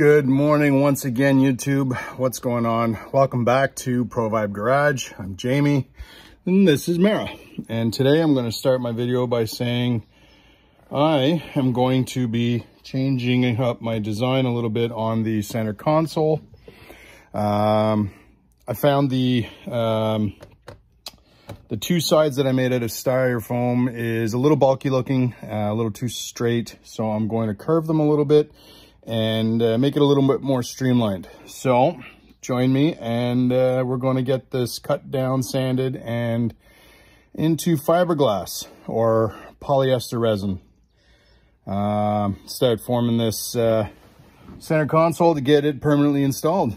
Good morning once again, YouTube. What's going on? Welcome back to ProVibe Garage. I'm Jamie and this is Mara. And today I'm going to start my video by saying I am going to be changing up my design a little bit on the center console. Um, I found the um, the two sides that I made out of styrofoam is a little bulky looking, uh, a little too straight. So I'm going to curve them a little bit and uh, make it a little bit more streamlined. So join me and uh, we're going to get this cut down, sanded, and into fiberglass or polyester resin. Um, start forming this uh, center console to get it permanently installed.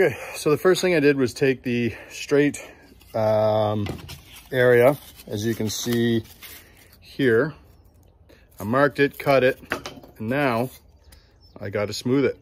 Okay, so the first thing I did was take the straight um, area, as you can see here. I marked it, cut it, and now I got to smooth it.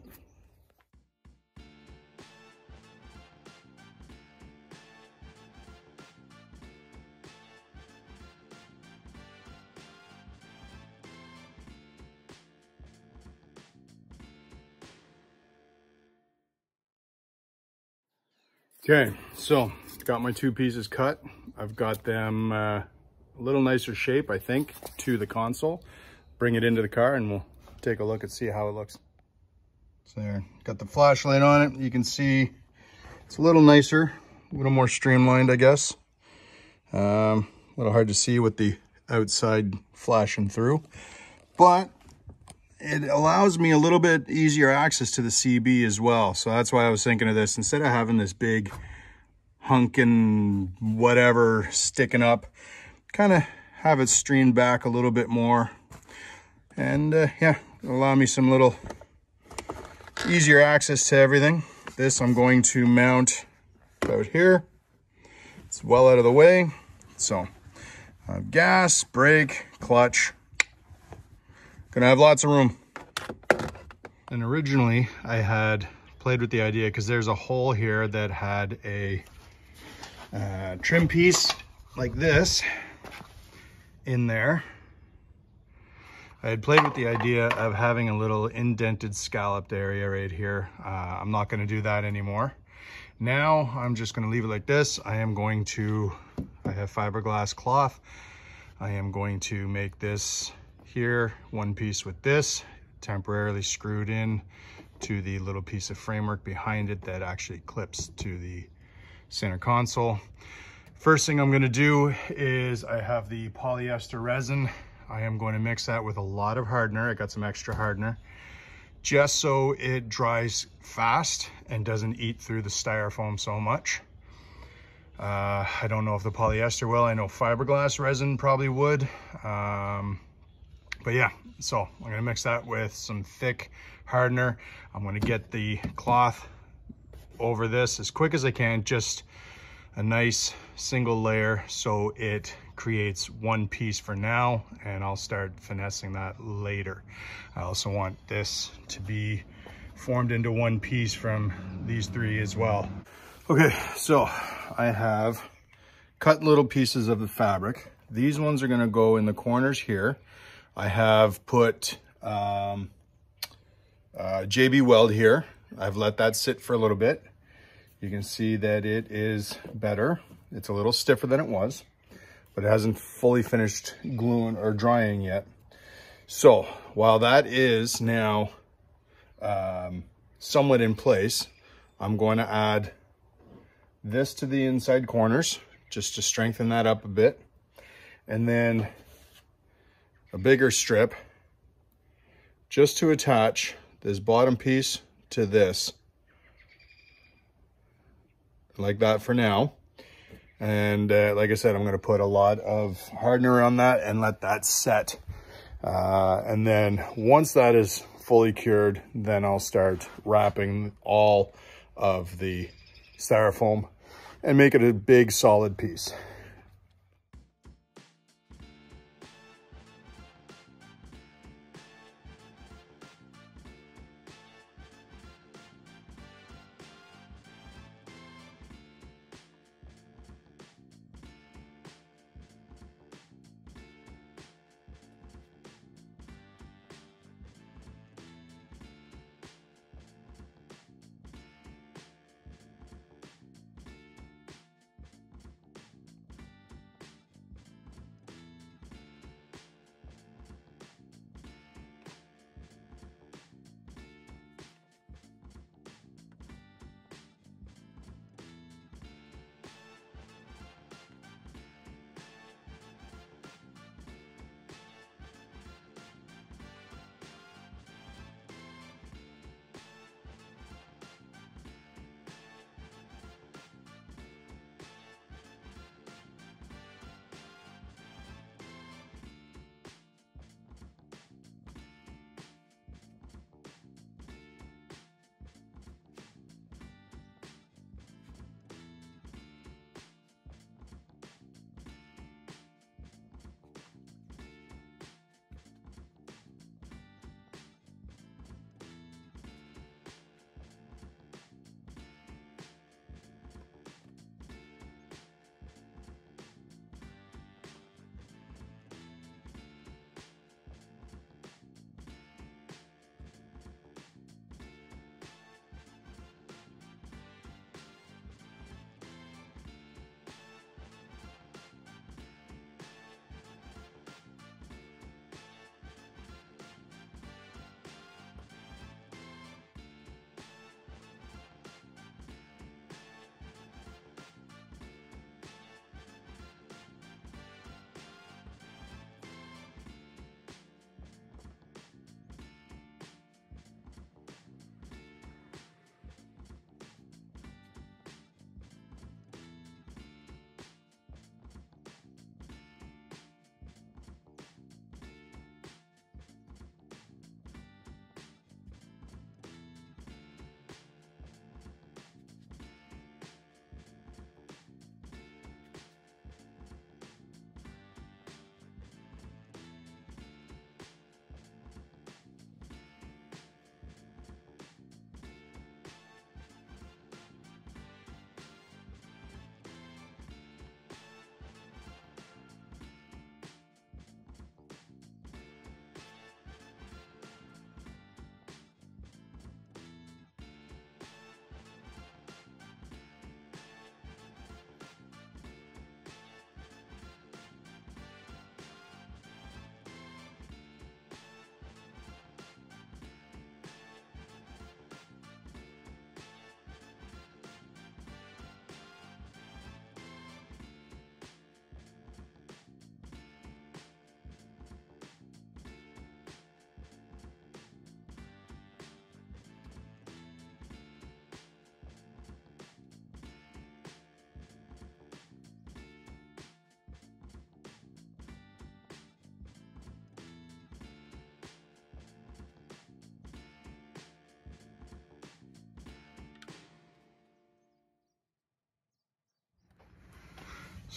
Okay, so got my two pieces cut. I've got them uh, a little nicer shape, I think, to the console. Bring it into the car and we'll take a look and see how it looks. So there, got the flashlight on it. You can see it's a little nicer, a little more streamlined, I guess. Um, a little hard to see with the outside flashing through, but it allows me a little bit easier access to the CB as well. So that's why I was thinking of this. Instead of having this big hunking whatever sticking up, kind of have it streamed back a little bit more. And uh, yeah, allow me some little easier access to everything. This I'm going to mount out here. It's well out of the way. So uh, gas, brake, clutch, Gonna have lots of room. And originally I had played with the idea because there's a hole here that had a uh, trim piece like this in there. I had played with the idea of having a little indented scalloped area right here. Uh, I'm not gonna do that anymore. Now I'm just gonna leave it like this. I am going to, I have fiberglass cloth. I am going to make this here, one piece with this, temporarily screwed in to the little piece of framework behind it that actually clips to the center console. First thing I'm gonna do is I have the polyester resin. I am going to mix that with a lot of hardener. I got some extra hardener just so it dries fast and doesn't eat through the styrofoam so much. Uh, I don't know if the polyester will. I know fiberglass resin probably would. Um, but yeah, so I'm gonna mix that with some thick hardener. I'm gonna get the cloth over this as quick as I can, just a nice single layer so it creates one piece for now and I'll start finessing that later. I also want this to be formed into one piece from these three as well. Okay, so I have cut little pieces of the fabric. These ones are gonna go in the corners here. I have put um, uh, JB Weld here. I've let that sit for a little bit. You can see that it is better. It's a little stiffer than it was, but it hasn't fully finished gluing or drying yet. So while that is now um, somewhat in place, I'm going to add this to the inside corners just to strengthen that up a bit. And then a bigger strip just to attach this bottom piece to this like that for now. And uh, like I said, I'm going to put a lot of hardener on that and let that set. Uh, and then once that is fully cured, then I'll start wrapping all of the styrofoam and make it a big solid piece.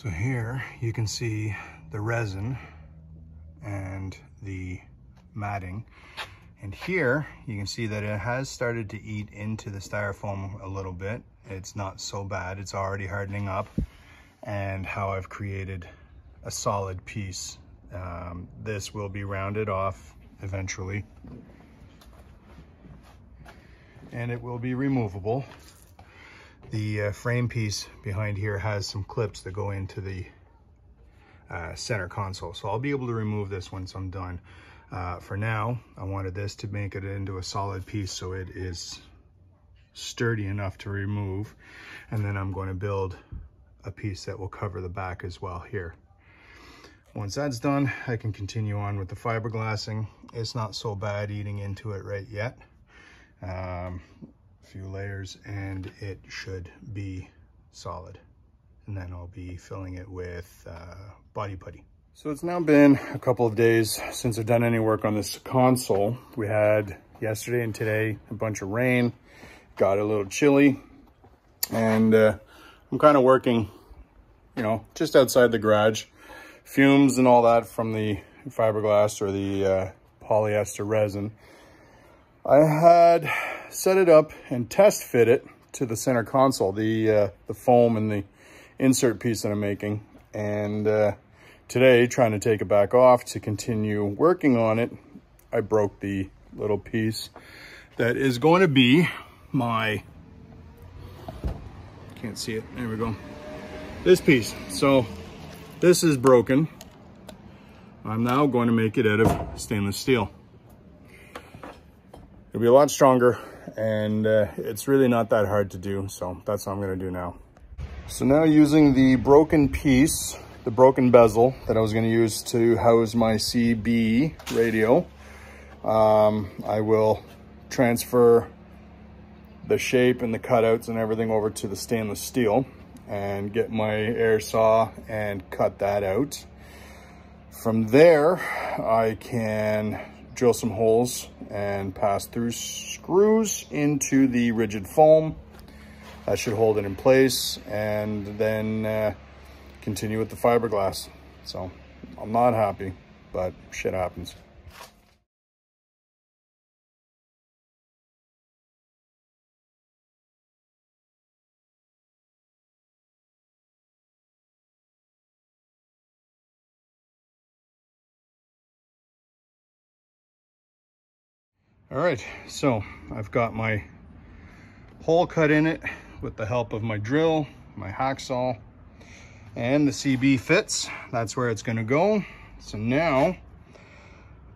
So here you can see the resin and the matting. And here you can see that it has started to eat into the styrofoam a little bit. It's not so bad, it's already hardening up. And how I've created a solid piece. Um, this will be rounded off eventually. And it will be removable. The uh, frame piece behind here has some clips that go into the uh, center console. So I'll be able to remove this once I'm done. Uh, for now, I wanted this to make it into a solid piece so it is sturdy enough to remove. And then I'm going to build a piece that will cover the back as well here. Once that's done, I can continue on with the fiberglassing. It's not so bad eating into it right yet. Um, a few layers and it should be solid. And then I'll be filling it with uh, body putty. So it's now been a couple of days since I've done any work on this console. We had yesterday and today a bunch of rain, got a little chilly, and uh, I'm kind of working, you know, just outside the garage. Fumes and all that from the fiberglass or the uh, polyester resin. I had set it up and test fit it to the center console, the uh, the foam and the insert piece that I'm making. And uh, today, trying to take it back off to continue working on it, I broke the little piece that is going to be my, can't see it, there we go, this piece. So this is broken. I'm now going to make it out of stainless steel. It'll be a lot stronger and uh, it's really not that hard to do. So that's what I'm gonna do now. So now using the broken piece, the broken bezel that I was gonna use to house my CB radio, um, I will transfer the shape and the cutouts and everything over to the stainless steel and get my air saw and cut that out. From there, I can drill some holes and pass through screws into the rigid foam. That should hold it in place and then uh, continue with the fiberglass. So I'm not happy, but shit happens. All right, so I've got my hole cut in it with the help of my drill, my hacksaw, and the CB fits. That's where it's gonna go. So now,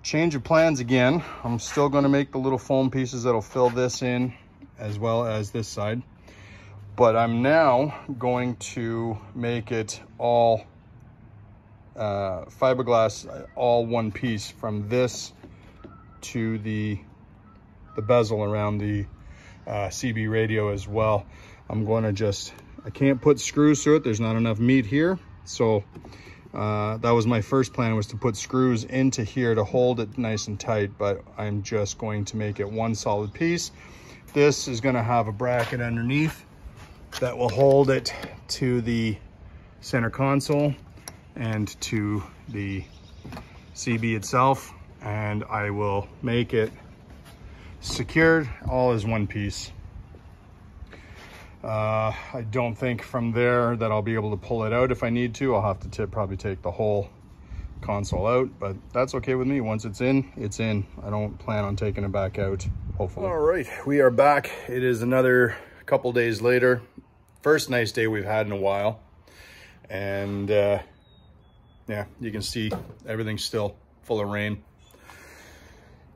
change of plans again. I'm still gonna make the little foam pieces that'll fill this in as well as this side. But I'm now going to make it all uh, fiberglass, all one piece from this to the the bezel around the uh, CB radio as well. I'm going to just, I can't put screws through it. There's not enough meat here. So uh, that was my first plan was to put screws into here to hold it nice and tight, but I'm just going to make it one solid piece. This is gonna have a bracket underneath that will hold it to the center console and to the CB itself. And I will make it secured all as one piece. Uh, I don't think from there that I'll be able to pull it out if I need to. I'll have to tip, probably take the whole console out, but that's okay with me. Once it's in, it's in. I don't plan on taking it back out, hopefully. All right, we are back. It is another couple days later. First nice day we've had in a while. And uh, yeah, you can see everything's still full of rain.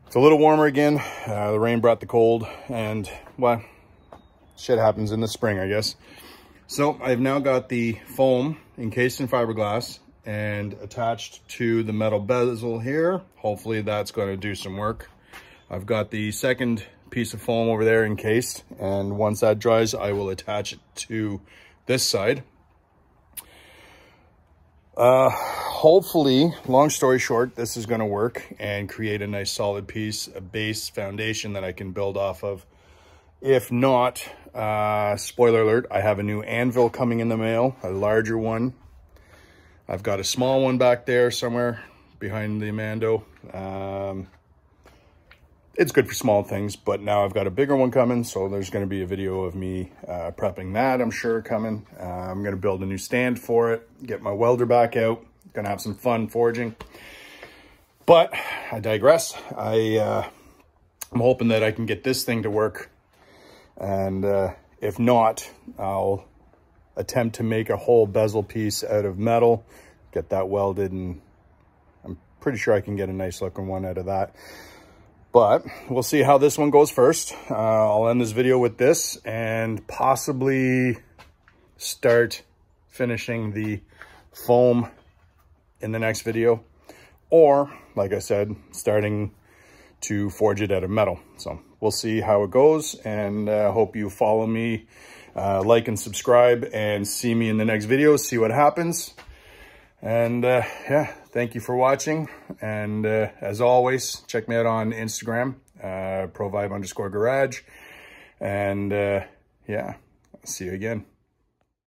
It's a little warmer again. Uh, the rain brought the cold and, well, shit happens in the spring, I guess. So I've now got the foam encased in fiberglass and attached to the metal bezel here. Hopefully that's going to do some work. I've got the second piece of foam over there encased and once that dries, I will attach it to this side. Uh, hopefully, long story short, this is going to work and create a nice solid piece, a base foundation that I can build off of. If not, uh, spoiler alert, I have a new anvil coming in the mail, a larger one. I've got a small one back there somewhere behind the Amando. Um, it's good for small things, but now I've got a bigger one coming, so there's going to be a video of me uh, prepping that, I'm sure, coming. Uh, I'm going to build a new stand for it, get my welder back out, to have some fun forging. But I digress. I, uh, I'm hoping that I can get this thing to work, and uh, if not, I'll attempt to make a whole bezel piece out of metal, get that welded, and I'm pretty sure I can get a nice looking one out of that. But we'll see how this one goes first. Uh, I'll end this video with this and possibly start finishing the foam in the next video. Or, like I said, starting to forge it out of metal. So we'll see how it goes and uh, hope you follow me, uh, like and subscribe and see me in the next video, see what happens. And uh, yeah, thank you for watching. And uh, as always, check me out on Instagram, uh, provibe underscore garage. And uh, yeah, see you again.